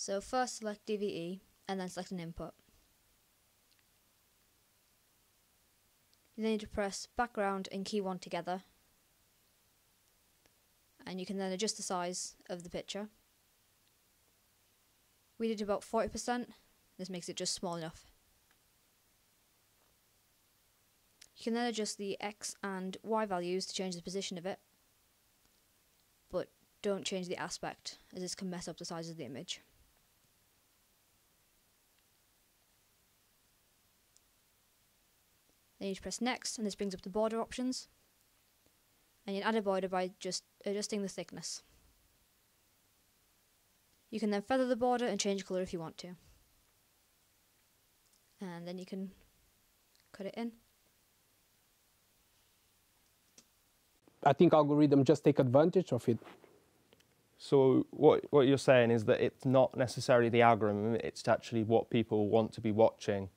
So first select DVE and then select an input. You then need to press background and key 1 together and you can then adjust the size of the picture. We did about 40%, this makes it just small enough. You can then adjust the X and Y values to change the position of it, but don't change the aspect as this can mess up the size of the image. Then you press next and this brings up the border options and you can add a border by just adjusting the thickness. You can then feather the border and change colour if you want to. And then you can cut it in. I think algorithm just take advantage of it. So what what you're saying is that it's not necessarily the algorithm; it's actually what people want to be watching